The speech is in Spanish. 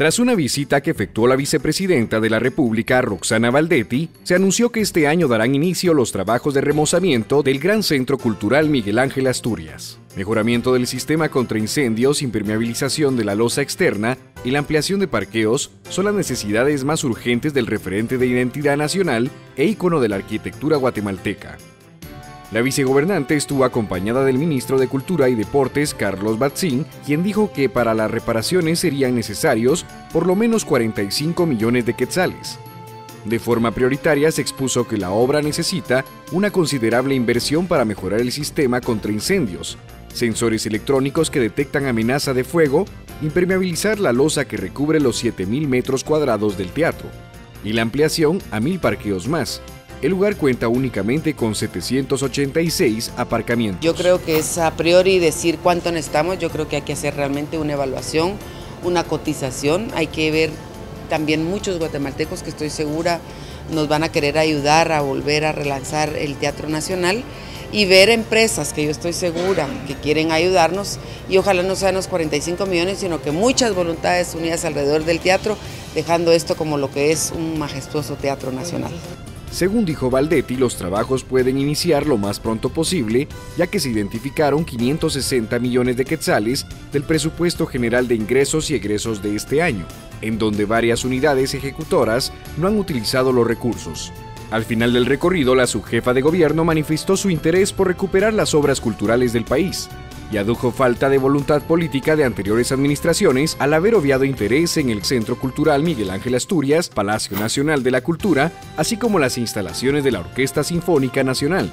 Tras una visita que efectuó la vicepresidenta de la República, Roxana Valdetti, se anunció que este año darán inicio los trabajos de remozamiento del Gran Centro Cultural Miguel Ángel Asturias. Mejoramiento del sistema contra incendios, impermeabilización de la losa externa y la ampliación de parqueos son las necesidades más urgentes del referente de identidad nacional e ícono de la arquitectura guatemalteca. La vicegobernante estuvo acompañada del ministro de Cultura y Deportes, Carlos Batzín, quien dijo que para las reparaciones serían necesarios por lo menos 45 millones de quetzales. De forma prioritaria se expuso que la obra necesita una considerable inversión para mejorar el sistema contra incendios, sensores electrónicos que detectan amenaza de fuego, impermeabilizar la losa que recubre los 7.000 metros cuadrados del teatro y la ampliación a mil parqueos más, el lugar cuenta únicamente con 786 aparcamientos. Yo creo que es a priori decir cuánto necesitamos, yo creo que hay que hacer realmente una evaluación, una cotización, hay que ver también muchos guatemaltecos que estoy segura nos van a querer ayudar a volver a relanzar el Teatro Nacional y ver empresas que yo estoy segura que quieren ayudarnos y ojalá no sean los 45 millones, sino que muchas voluntades unidas alrededor del teatro, dejando esto como lo que es un majestuoso teatro nacional. Según dijo Valdetti, los trabajos pueden iniciar lo más pronto posible, ya que se identificaron 560 millones de quetzales del presupuesto general de ingresos y egresos de este año, en donde varias unidades ejecutoras no han utilizado los recursos. Al final del recorrido, la subjefa de gobierno manifestó su interés por recuperar las obras culturales del país, y adujo falta de voluntad política de anteriores administraciones al haber obviado interés en el Centro Cultural Miguel Ángel Asturias, Palacio Nacional de la Cultura, así como las instalaciones de la Orquesta Sinfónica Nacional.